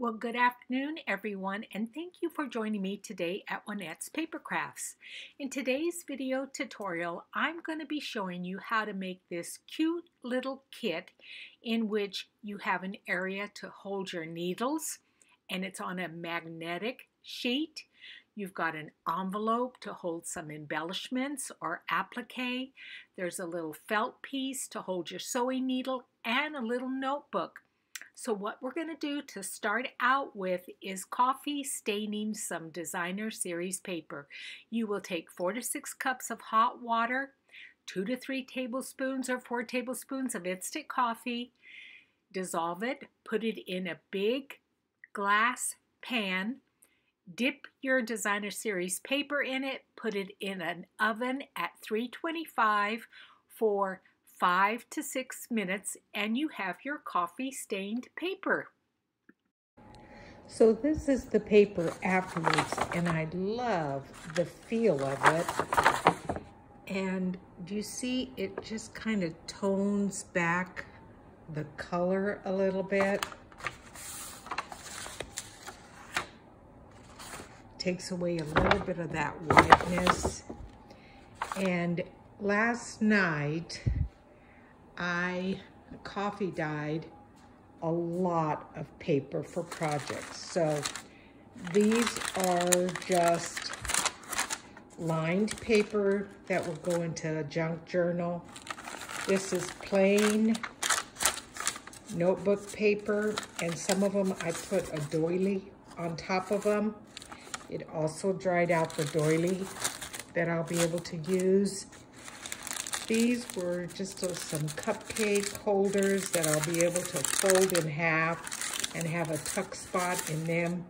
Well, good afternoon, everyone, and thank you for joining me today at Juanette's Paper Crafts. In today's video tutorial, I'm going to be showing you how to make this cute little kit in which you have an area to hold your needles, and it's on a magnetic sheet. You've got an envelope to hold some embellishments or applique. There's a little felt piece to hold your sewing needle and a little notebook so what we're going to do to start out with is coffee staining some designer series paper. You will take four to six cups of hot water, two to three tablespoons or four tablespoons of instant coffee, dissolve it, put it in a big glass pan, dip your designer series paper in it, put it in an oven at 325 for five to six minutes and you have your coffee stained paper. So this is the paper afterwards and I love the feel of it. And do you see it just kind of tones back the color a little bit. Takes away a little bit of that whiteness. And last night, I coffee dyed a lot of paper for projects. So these are just lined paper that will go into a junk journal. This is plain notebook paper, and some of them I put a doily on top of them. It also dried out the doily that I'll be able to use. These were just some cupcake holders that I'll be able to fold in half and have a tuck spot in them.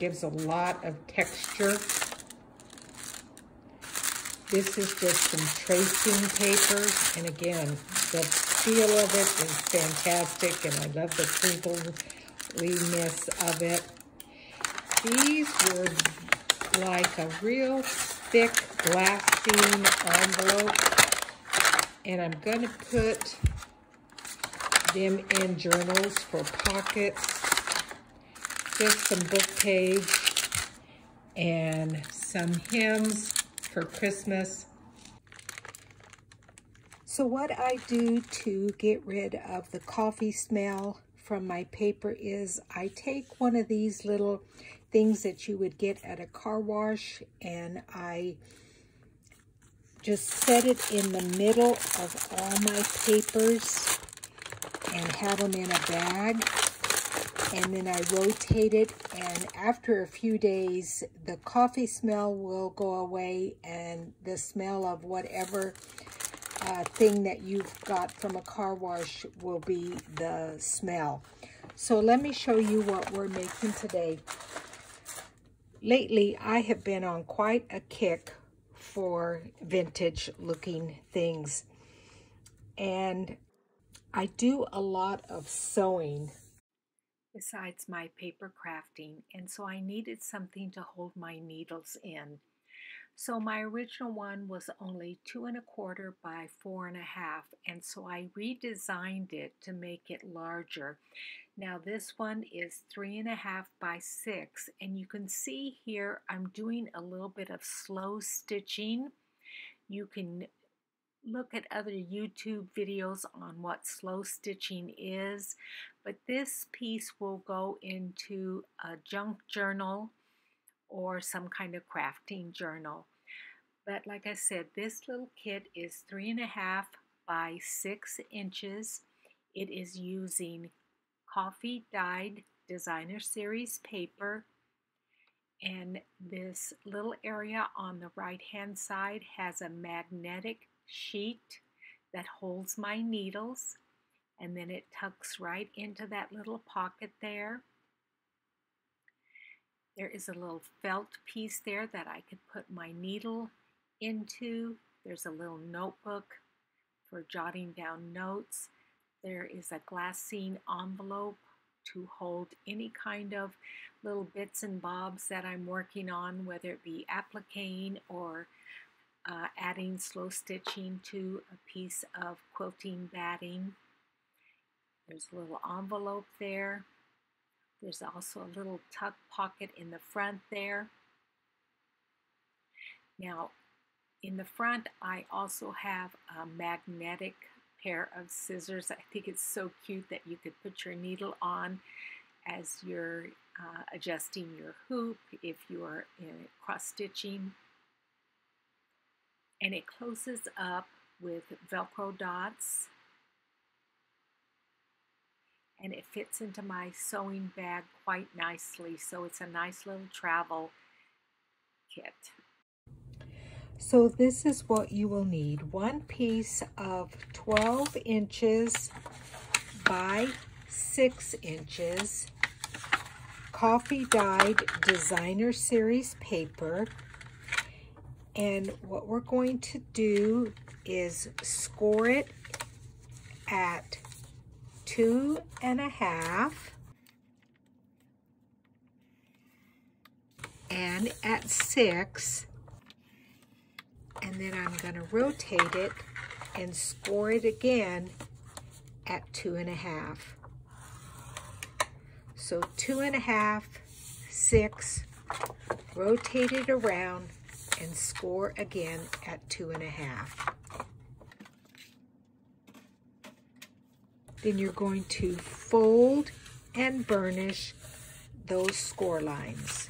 Gives a lot of texture. This is just some tracing paper. And again, the feel of it is fantastic and I love the crinkliness of it. These were like a real thick glassine envelope and I'm going to put them in journals for pockets, just some book page, and some hymns for Christmas. So what I do to get rid of the coffee smell from my paper is I take one of these little things that you would get at a car wash and I just set it in the middle of all my papers and have them in a bag. And then I rotate it and after a few days, the coffee smell will go away and the smell of whatever uh, thing that you've got from a car wash will be the smell. So let me show you what we're making today. Lately, I have been on quite a kick for vintage looking things. And I do a lot of sewing. Besides my paper crafting, and so I needed something to hold my needles in. So my original one was only two and a quarter by four and a half, and so I redesigned it to make it larger. Now this one is three and a half by six, and you can see here I'm doing a little bit of slow stitching. You can look at other YouTube videos on what slow stitching is, but this piece will go into a junk journal or some kind of crafting journal. But like I said, this little kit is three and a half by six inches. It is using coffee dyed designer series paper and this little area on the right hand side has a magnetic sheet that holds my needles and then it tucks right into that little pocket there. There is a little felt piece there that I could put my needle into. There's a little notebook for jotting down notes. There is a glassine envelope to hold any kind of little bits and bobs that I'm working on, whether it be appliquing or uh, adding slow stitching to a piece of quilting batting. There's a little envelope there There's also a little tuck pocket in the front there. Now, in the front, I also have a magnetic pair of scissors. I think it's so cute that you could put your needle on as you're uh, adjusting your hoop if you're cross stitching. And it closes up with Velcro dots. And it fits into my sewing bag quite nicely. So it's a nice little travel kit. So this is what you will need. One piece of 12 inches by 6 inches coffee dyed designer series paper. And what we're going to do is score it at two and a half and at six and then I'm going to rotate it and score it again at two and a half. So two and a half, six, rotate it around and score again at two and a half. Then you're going to fold and burnish those score lines.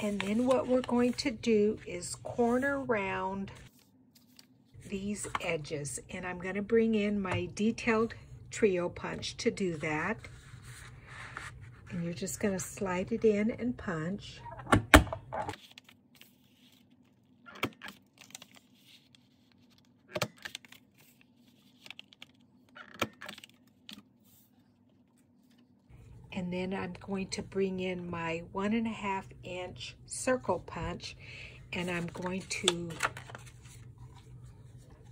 And then what we're going to do is corner round these edges. And I'm going to bring in my detailed trio punch to do that. And you're just going to slide it in and punch. and then I'm going to bring in my one and a half inch circle punch and I'm going to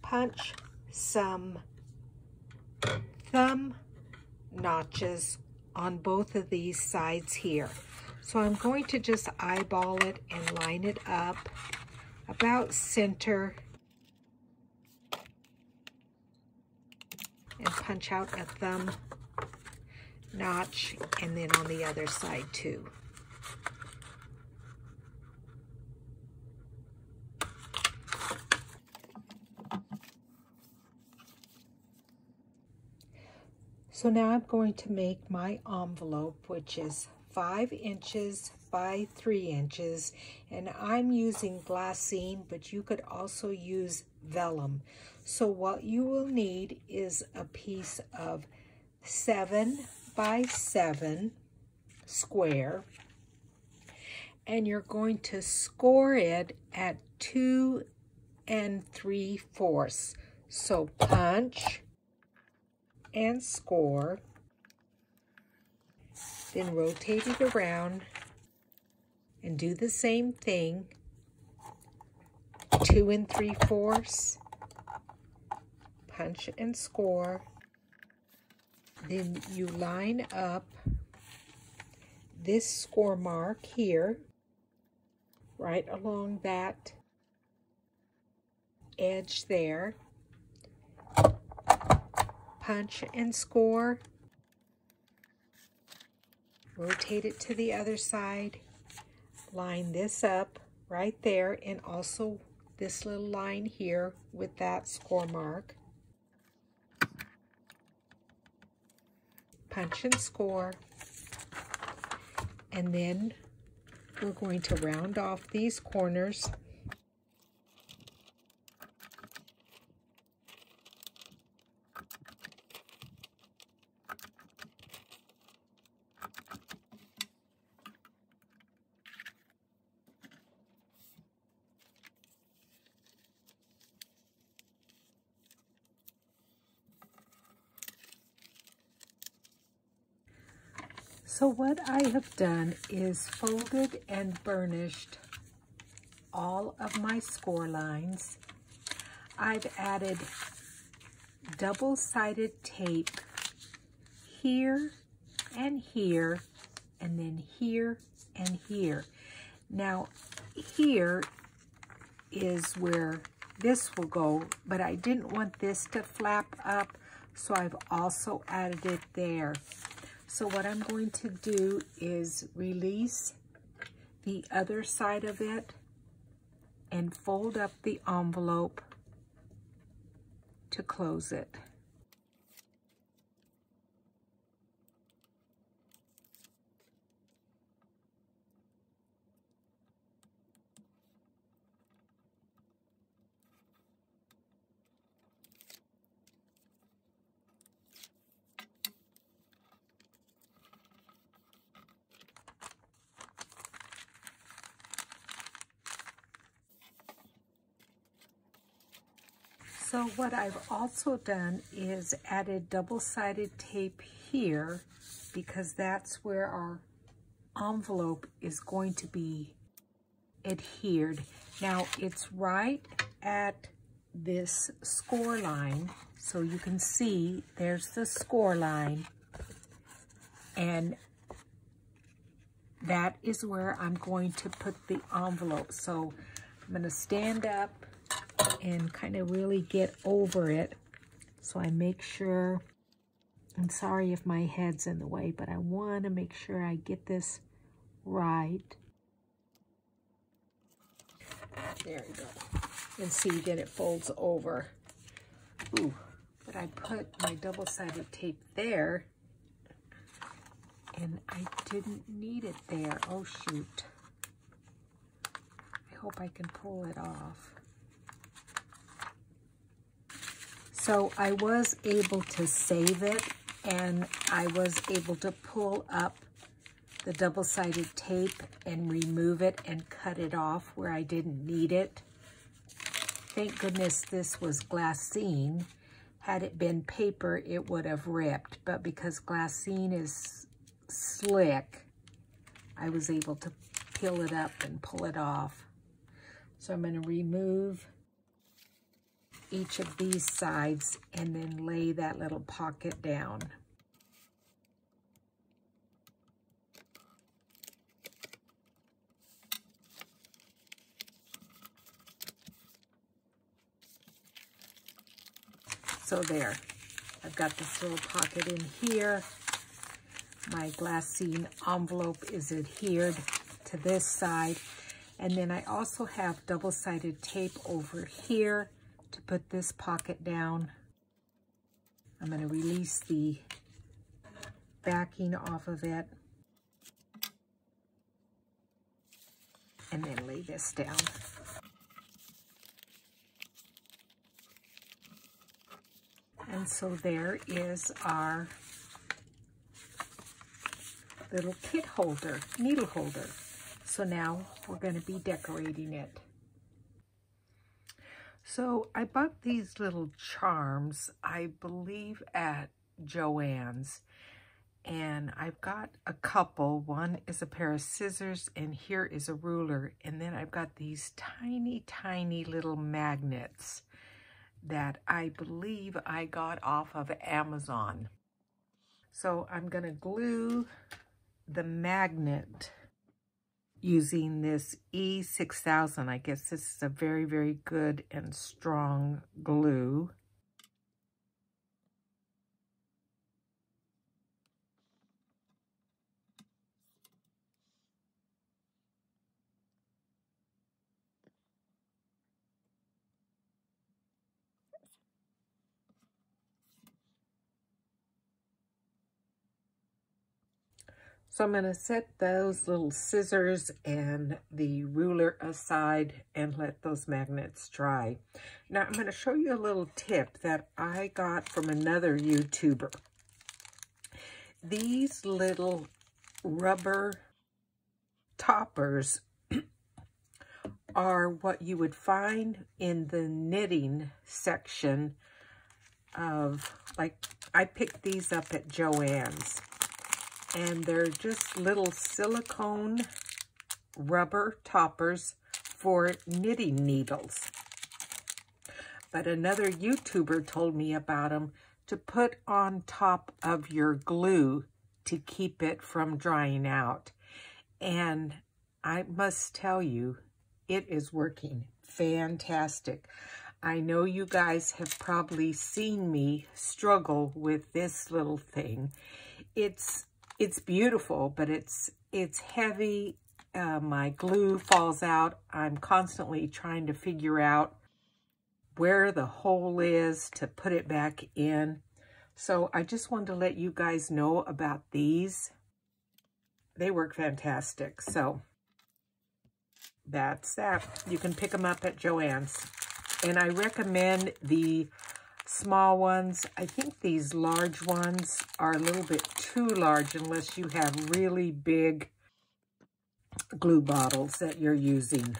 punch some thumb notches on both of these sides here. So I'm going to just eyeball it and line it up about center and punch out a thumb notch and then on the other side too. So now I'm going to make my envelope, which is five inches by three inches. And I'm using glassine, but you could also use vellum. So what you will need is a piece of seven by 7 square and you're going to score it at 2 and 3 fourths. So punch and score, then rotate it around and do the same thing, 2 and 3 fourths, punch and score, then you line up this score mark here, right along that edge there. Punch and score. Rotate it to the other side. Line this up right there and also this little line here with that score mark. Punch and score. And then we're going to round off these corners So what I have done is folded and burnished all of my score lines. I've added double-sided tape here and here, and then here and here. Now, here is where this will go, but I didn't want this to flap up, so I've also added it there. So what I'm going to do is release the other side of it and fold up the envelope to close it. So what I've also done is added double-sided tape here because that's where our envelope is going to be adhered. Now it's right at this score line. So you can see there's the score line and that is where I'm going to put the envelope. So I'm going to stand up and kind of really get over it. So I make sure, I'm sorry if my head's in the way, but I want to make sure I get this right. There you go. And see that it folds over. Ooh, but I put my double-sided tape there and I didn't need it there. Oh, shoot. I hope I can pull it off. So I was able to save it and I was able to pull up the double-sided tape and remove it and cut it off where I didn't need it. Thank goodness this was glassine. Had it been paper, it would have ripped, but because glassine is slick, I was able to peel it up and pull it off. So I'm going to remove each of these sides and then lay that little pocket down. So there, I've got this little pocket in here. My glassine envelope is adhered to this side. And then I also have double-sided tape over here to put this pocket down. I'm going to release the backing off of it. And then lay this down. And so there is our little kit holder, needle holder. So now we're going to be decorating it. So I bought these little charms, I believe at Joann's. And I've got a couple. One is a pair of scissors and here is a ruler. And then I've got these tiny, tiny little magnets that I believe I got off of Amazon. So I'm going to glue the magnet using this E6000. I guess this is a very, very good and strong glue. So I'm going to set those little scissors and the ruler aside and let those magnets dry. Now I'm going to show you a little tip that I got from another YouTuber. These little rubber toppers are what you would find in the knitting section of, like, I picked these up at Joann's and they're just little silicone rubber toppers for knitting needles. But another YouTuber told me about them to put on top of your glue to keep it from drying out. And I must tell you, it is working fantastic. I know you guys have probably seen me struggle with this little thing. It's it's beautiful, but it's it's heavy. Uh, my glue falls out. I'm constantly trying to figure out where the hole is to put it back in. So I just wanted to let you guys know about these. They work fantastic. So that's that. You can pick them up at Joann's. And I recommend the small ones. I think these large ones are a little bit too large unless you have really big glue bottles that you're using.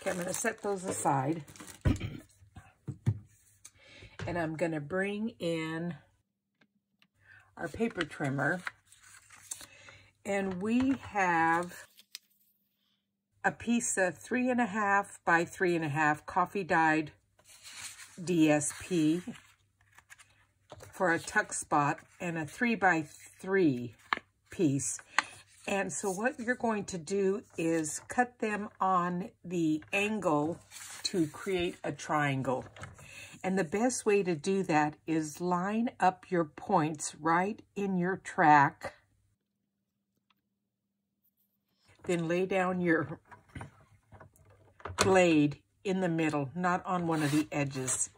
Okay, I'm going to set those aside. and I'm going to bring in our paper trimmer. And we have a piece of three and a half by three and a half coffee dyed DSP for a tuck spot and a three by three piece. And so what you're going to do is cut them on the angle to create a triangle. And the best way to do that is line up your points right in your track. Then lay down your blade in the middle, not on one of the edges.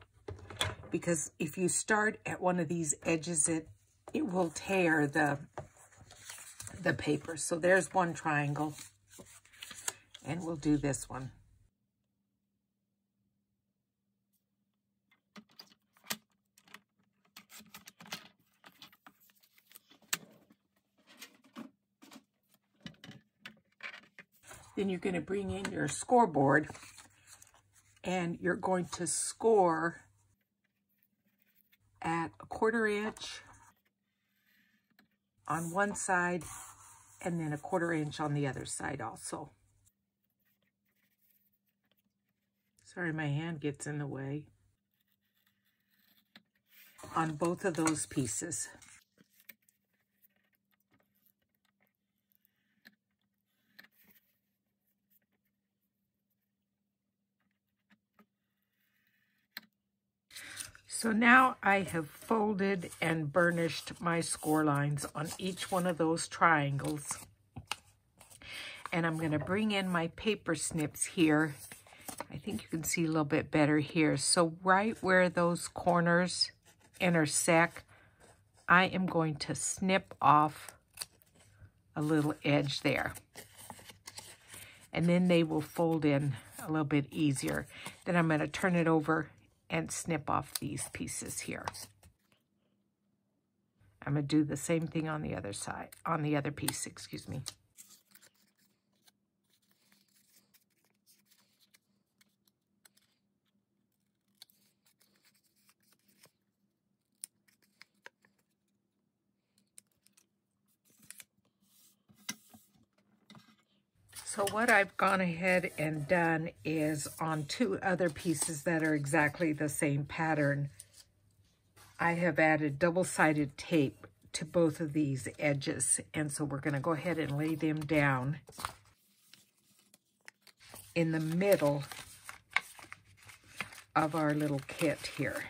Because if you start at one of these edges, it, it will tear the, the paper. So there's one triangle. And we'll do this one. Then you're going to bring in your scoreboard and you're going to score at a quarter inch on one side and then a quarter inch on the other side also. Sorry, my hand gets in the way. On both of those pieces. So now I have folded and burnished my score lines on each one of those triangles. And I'm going to bring in my paper snips here. I think you can see a little bit better here. So right where those corners intersect, I am going to snip off a little edge there. And then they will fold in a little bit easier. Then I'm going to turn it over and snip off these pieces here. I'm going to do the same thing on the other side, on the other piece, excuse me. So what I've gone ahead and done is on two other pieces that are exactly the same pattern, I have added double-sided tape to both of these edges. And so we're going to go ahead and lay them down in the middle of our little kit here.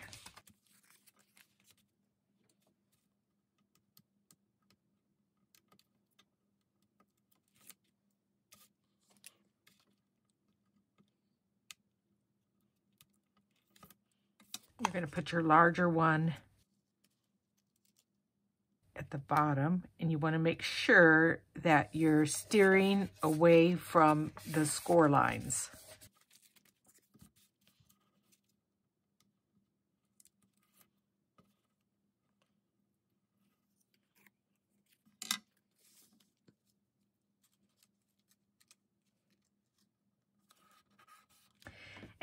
To put your larger one at the bottom and you want to make sure that you're steering away from the score lines.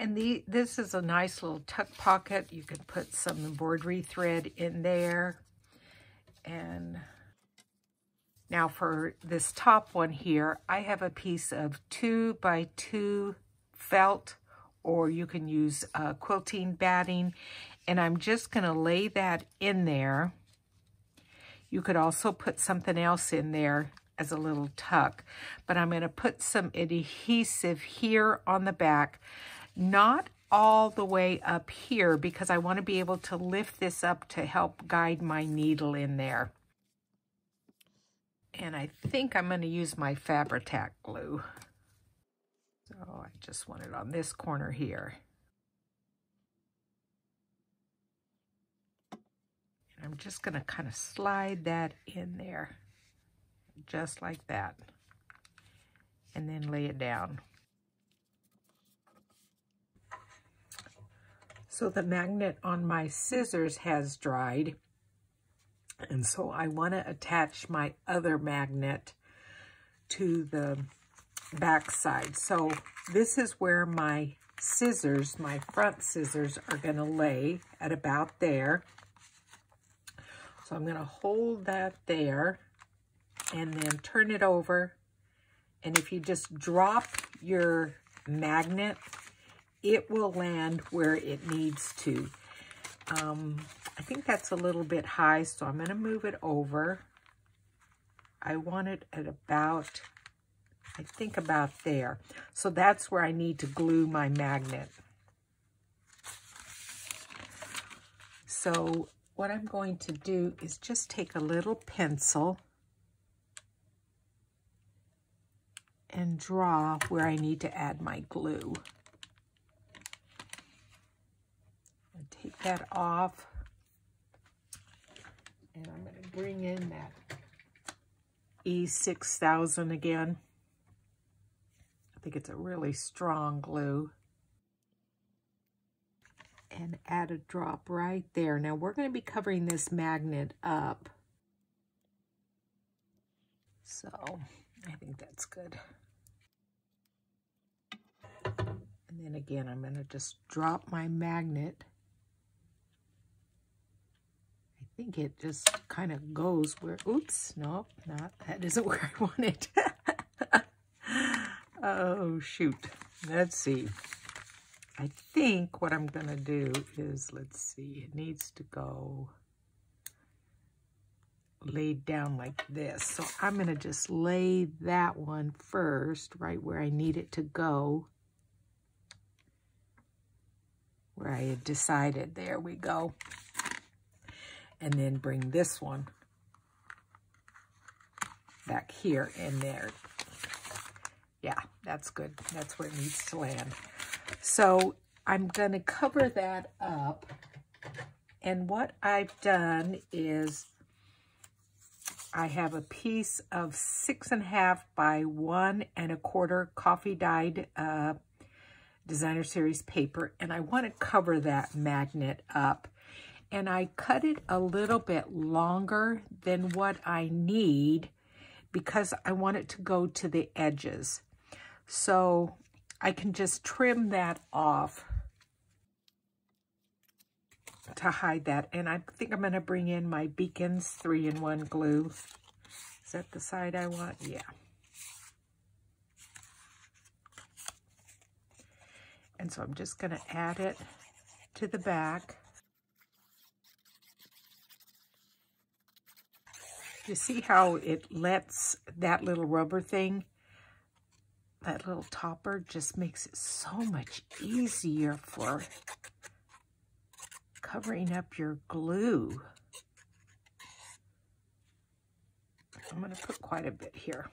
And the, this is a nice little tuck pocket. You can put some embroidery thread in there. And now for this top one here, I have a piece of two by two felt, or you can use uh, quilting batting. And I'm just going to lay that in there. You could also put something else in there as a little tuck. But I'm going to put some adhesive here on the back not all the way up here because I want to be able to lift this up to help guide my needle in there. And I think I'm going to use my Fabri-Tac glue. So I just want it on this corner here. And I'm just going to kind of slide that in there, just like that. And then lay it down. So the magnet on my scissors has dried. And so I want to attach my other magnet to the back side. So this is where my scissors, my front scissors, are going to lay at about there. So I'm going to hold that there and then turn it over. And if you just drop your magnet, it will land where it needs to. Um, I think that's a little bit high, so I'm going to move it over. I want it at about, I think about there. So that's where I need to glue my magnet. So what I'm going to do is just take a little pencil and draw where I need to add my glue. And take that off. And I'm going to bring in that E6000 again. I think it's a really strong glue. And add a drop right there. Now we're going to be covering this magnet up. So I think that's good. And then again, I'm going to just drop my magnet think it just kind of goes where, oops, no, not, that isn't where I want it. oh, shoot. Let's see. I think what I'm going to do is, let's see, it needs to go laid down like this. So I'm going to just lay that one first, right where I need it to go. Where I had decided. There we go and then bring this one back here and there. Yeah, that's good. That's where it needs to land. So I'm going to cover that up. And what I've done is I have a piece of six and a half by one and a quarter coffee dyed uh, designer series paper. And I want to cover that magnet up and I cut it a little bit longer than what I need because I want it to go to the edges. So I can just trim that off to hide that. And I think I'm going to bring in my Beacons 3-in-1 glue. Is that the side I want? Yeah. And so I'm just going to add it to the back. You see how it lets that little rubber thing, that little topper, just makes it so much easier for covering up your glue. I'm going to put quite a bit here.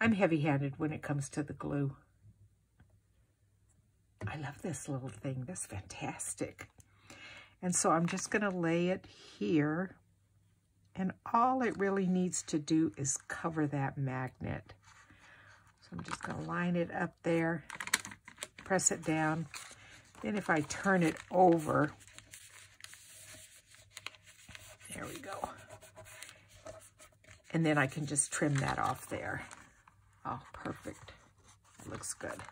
I'm heavy-handed when it comes to the glue. I love this little thing. That's fantastic. And so I'm just going to lay it here and all it really needs to do is cover that magnet. So I'm just going to line it up there, press it down. Then if I turn it over, there we go. And then I can just trim that off there. Oh, perfect. It looks good.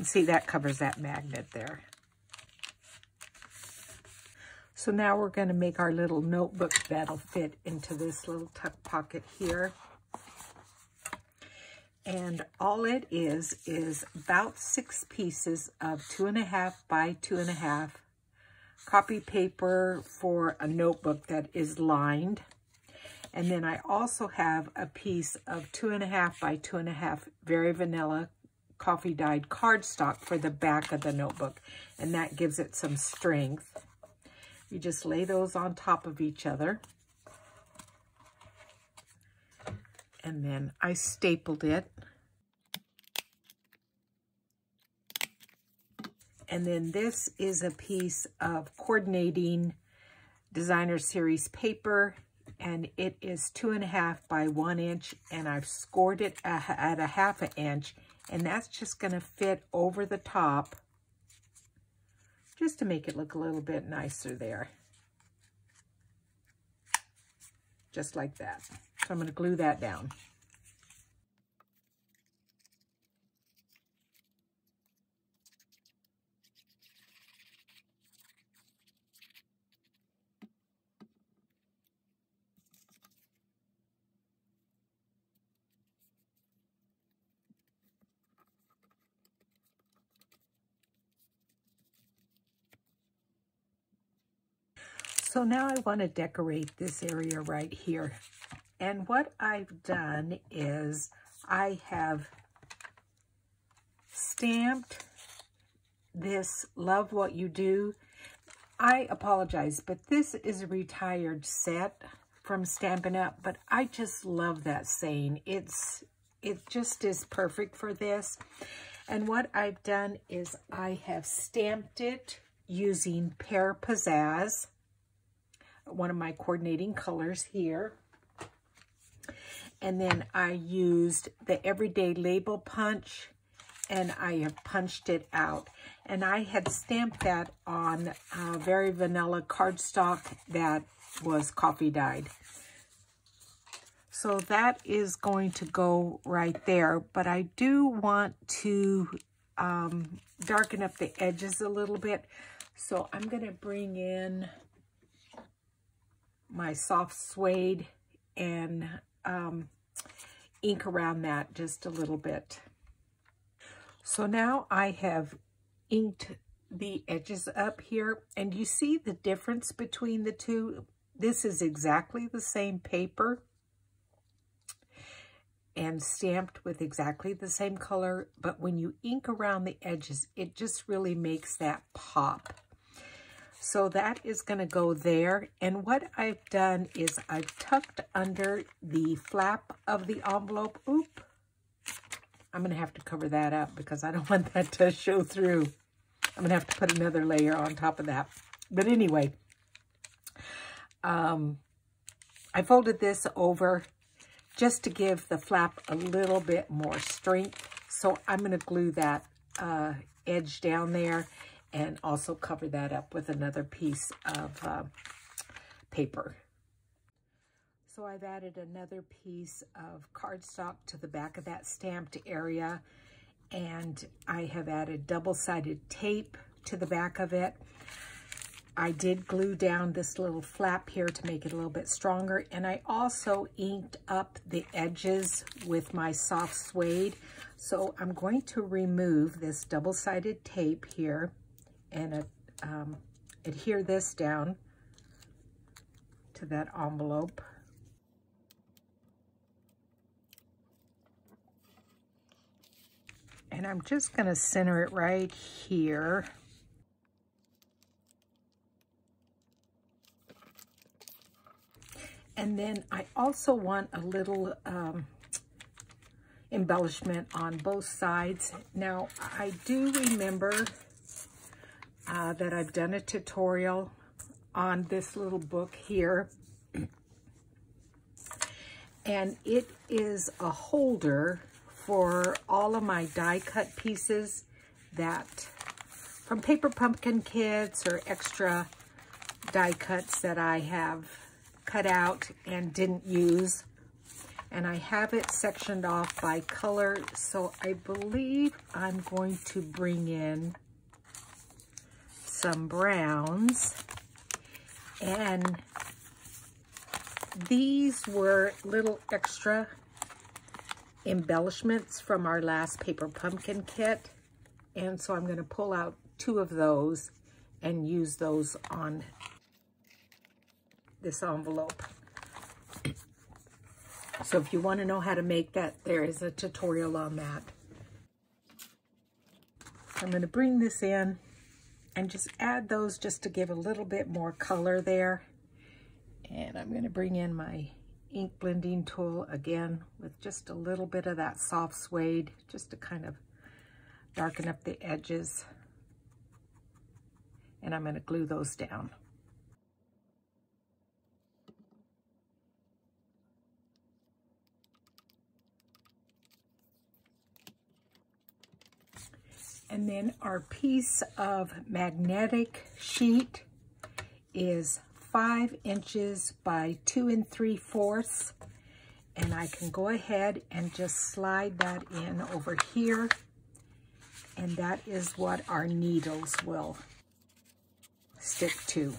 And see, that covers that magnet there. So now we're going to make our little notebook that'll fit into this little tuck pocket here. And all it is, is about six pieces of two and a half by two and a half copy paper for a notebook that is lined. And then I also have a piece of two and a half by two and a half very vanilla coffee dyed cardstock for the back of the notebook. And that gives it some strength. You just lay those on top of each other. And then I stapled it. And then this is a piece of coordinating designer series paper and it is two and a half by one inch and I've scored it at a half an inch and that's just going to fit over the top just to make it look a little bit nicer there. Just like that. So I'm going to glue that down. So now I want to decorate this area right here. And what I've done is I have stamped this Love What You Do. I apologize, but this is a retired set from Stampin' Up, but I just love that saying. It's It just is perfect for this. And what I've done is I have stamped it using Pear Pizzazz one of my coordinating colors here. And then I used the Everyday Label Punch and I have punched it out. And I had stamped that on very vanilla cardstock that was coffee dyed. So that is going to go right there. But I do want to um, darken up the edges a little bit. So I'm going to bring in my soft suede and um, ink around that just a little bit. So now I have inked the edges up here and you see the difference between the two. This is exactly the same paper and stamped with exactly the same color, but when you ink around the edges, it just really makes that pop. So that is going to go there. And what I've done is I've tucked under the flap of the envelope. Oop. I'm going to have to cover that up because I don't want that to show through. I'm going to have to put another layer on top of that. But anyway, um, I folded this over just to give the flap a little bit more strength. So I'm going to glue that uh, edge down there and also cover that up with another piece of uh, paper. So I've added another piece of cardstock to the back of that stamped area and I have added double-sided tape to the back of it. I did glue down this little flap here to make it a little bit stronger and I also inked up the edges with my soft suede. So I'm going to remove this double-sided tape here and um, adhere this down to that envelope. And I'm just going to center it right here. And then I also want a little um, embellishment on both sides. Now, I do remember uh, that I've done a tutorial on this little book here. And it is a holder for all of my die cut pieces that from Paper Pumpkin Kits or extra die cuts that I have cut out and didn't use. And I have it sectioned off by color. So I believe I'm going to bring in some browns. And these were little extra embellishments from our last paper pumpkin kit. And so I'm going to pull out two of those and use those on this envelope. So if you want to know how to make that, there is a tutorial on that. I'm going to bring this in and just add those just to give a little bit more color there. And I'm going to bring in my ink blending tool again with just a little bit of that soft suede just to kind of darken up the edges. And I'm going to glue those down. And then our piece of magnetic sheet is five inches by two and three fourths. And I can go ahead and just slide that in over here. And that is what our needles will stick to.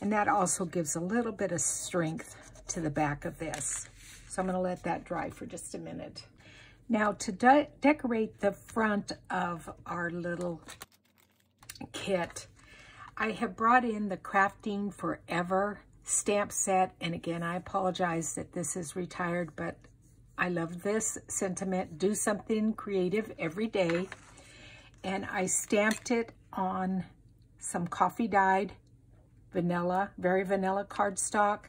And that also gives a little bit of strength to the back of this. So I'm gonna let that dry for just a minute. Now to de decorate the front of our little kit, I have brought in the Crafting Forever stamp set. And again, I apologize that this is retired, but I love this sentiment. Do something creative every day. And I stamped it on some coffee dyed vanilla, very vanilla cardstock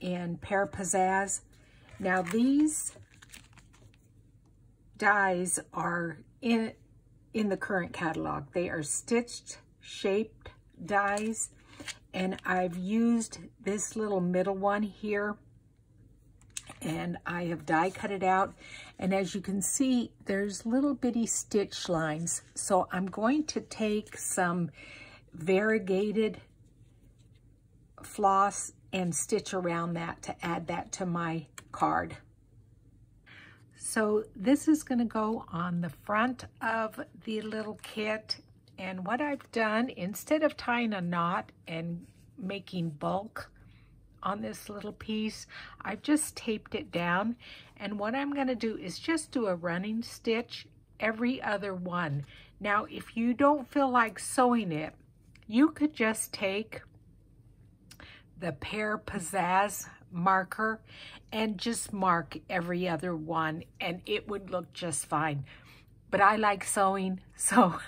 and Pear Pizzazz. Now these dies are in, in the current catalog. They are stitched, shaped dies, and I've used this little middle one here, and I have die cut it out. And as you can see, there's little bitty stitch lines. So I'm going to take some variegated floss and stitch around that to add that to my card. So this is going to go on the front of the little kit. And what I've done, instead of tying a knot and making bulk on this little piece, I've just taped it down. And what I'm going to do is just do a running stitch every other one. Now, if you don't feel like sewing it, you could just take the Pear Pizzazz marker and just mark every other one and it would look just fine. But I like sewing, so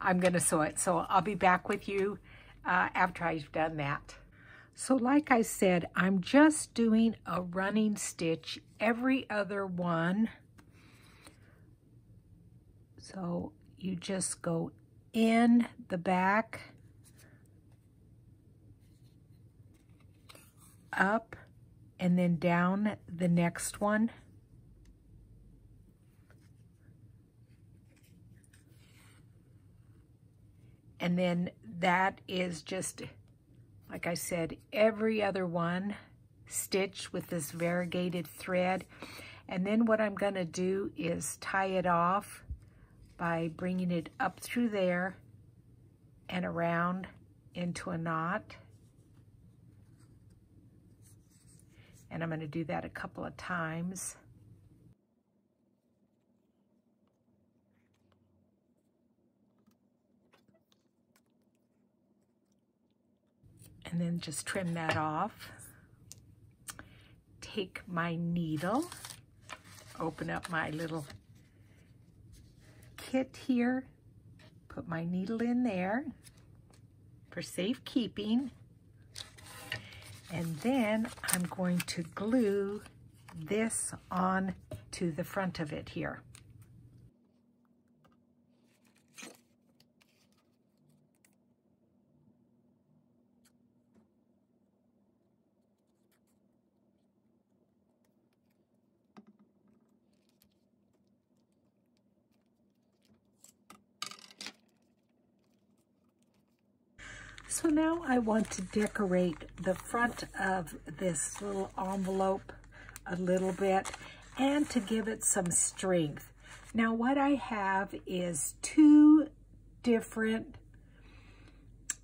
I'm to sew it. So I'll be back with you uh, after I've done that. So like I said, I'm just doing a running stitch every other one. So you just go in the back, up, and then down the next one. And then that is just, like I said, every other one stitch with this variegated thread. And then what I'm going to do is tie it off by bringing it up through there and around into a knot. And I'm going to do that a couple of times. And then just trim that off. Take my needle, open up my little kit here, put my needle in there for safekeeping. And then I'm going to glue this on to the front of it here. So now I want to decorate the front of this little envelope a little bit and to give it some strength. Now what I have is two different,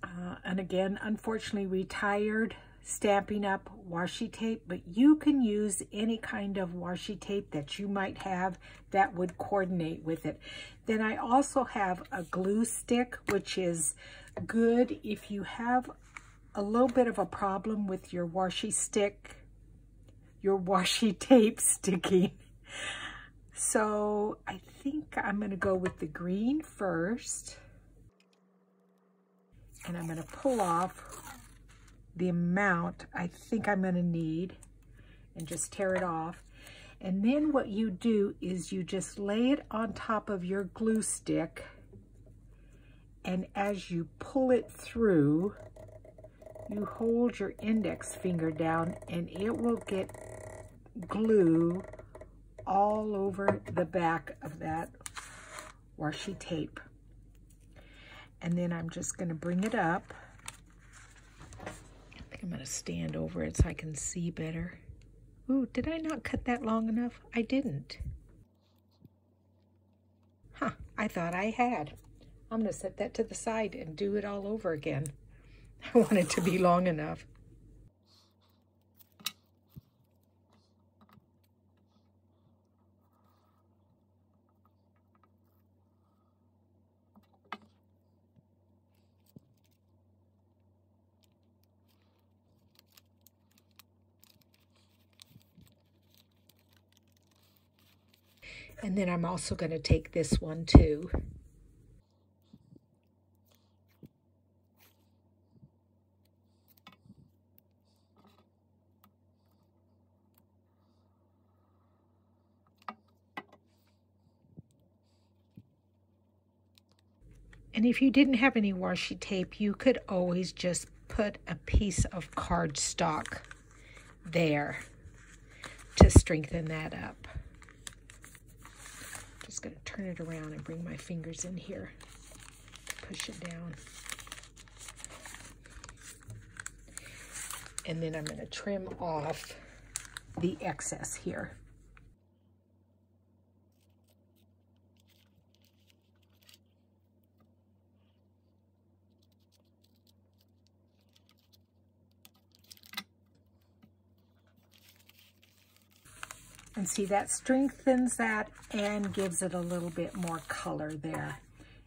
uh, and again, unfortunately retired Stampin' Up washi tape, but you can use any kind of washi tape that you might have that would coordinate with it. Then I also have a glue stick, which is good if you have a little bit of a problem with your washi stick. your washi tape sticking. So I think I'm going to go with the green first. And I'm going to pull off the amount I think I'm going to need and just tear it off. And then what you do is you just lay it on top of your glue stick and as you pull it through, you hold your index finger down and it will get glue all over the back of that washi tape. And then I'm just going to bring it up. I think I'm to stand over it so I can see better. Ooh, did I not cut that long enough? I didn't. Huh, I thought I had. I'm going to set that to the side and do it all over again. I want it to be long enough. And then I'm also going to take this one too. And if you didn't have any washi tape, you could always just put a piece of cardstock there to strengthen that up. Just going to turn it around and bring my fingers in here. Push it down. And then I'm going to trim off the excess here. And see, that strengthens that and gives it a little bit more color there.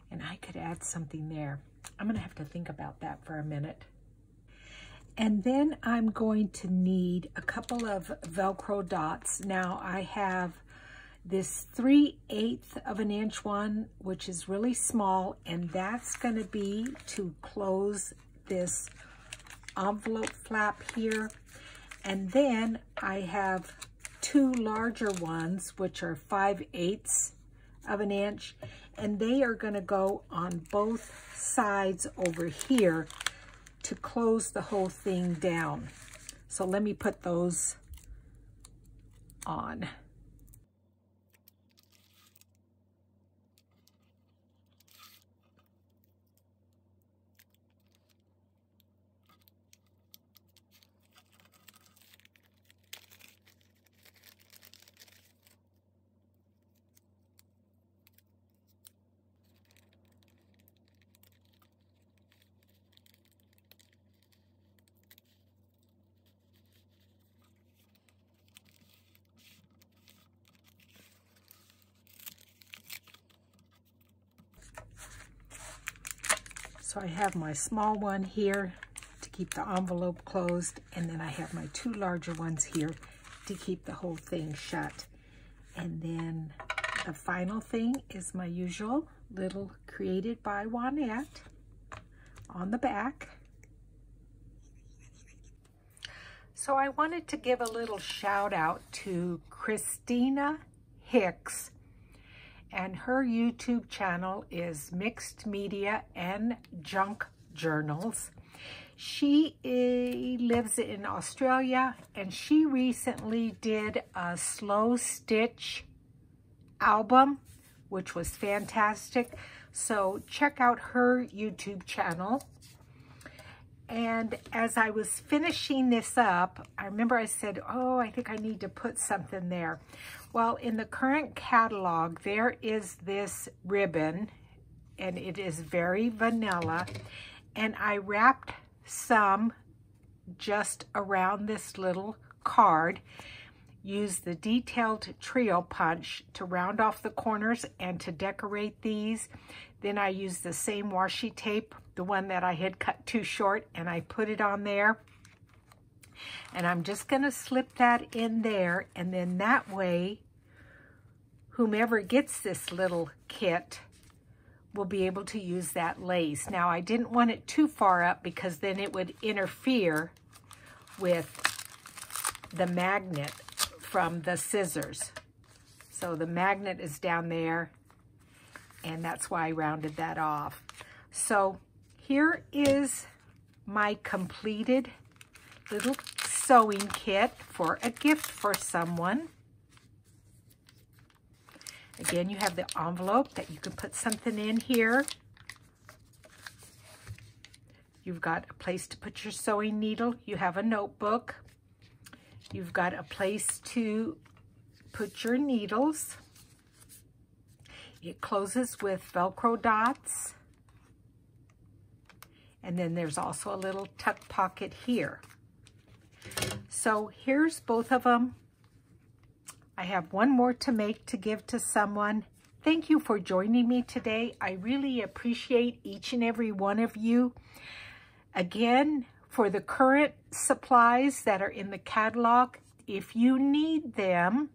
And I could add something there. I'm gonna have to think about that for a minute. And then I'm going to need a couple of Velcro dots. Now I have this 3 8 of an inch one, which is really small, and that's gonna be to close this envelope flap here. And then I have two larger ones, which are 5 eighths of an inch, and they are going to go on both sides over here to close the whole thing down. So let me put those on. Have my small one here to keep the envelope closed, and then I have my two larger ones here to keep the whole thing shut. And then the final thing is my usual little created by Juanette on the back. So I wanted to give a little shout out to Christina Hicks and her YouTube channel is Mixed Media and Junk Journals. She uh, lives in Australia and she recently did a slow stitch album, which was fantastic. So check out her YouTube channel. And as I was finishing this up, I remember I said, oh, I think I need to put something there. Well, in the current catalog, there is this ribbon, and it is very vanilla. And I wrapped some just around this little card. Use the detailed trio punch to round off the corners and to decorate these. Then I used the same washi tape, the one that I had cut too short, and I put it on there. And I'm just going to slip that in there. And then that way, whomever gets this little kit will be able to use that lace. Now, I didn't want it too far up because then it would interfere with the magnet from the scissors. So the magnet is down there, and that's why I rounded that off. So here is my completed little sewing kit for a gift for someone. Again, you have the envelope that you can put something in here. You've got a place to put your sewing needle. You have a notebook. You've got a place to put your needles. It closes with Velcro dots. And then there's also a little tuck pocket here. So here's both of them. I have one more to make to give to someone. Thank you for joining me today. I really appreciate each and every one of you. Again, for the current supplies that are in the catalog, if you need them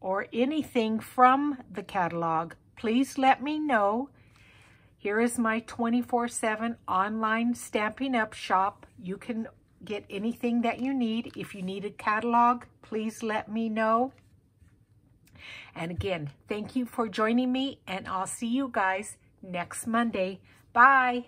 or anything from the catalog, please let me know. Here is my 24-7 online Stampin' Up shop. You can get anything that you need. If you need a catalog, please let me know. And again, thank you for joining me, and I'll see you guys next Monday. Bye.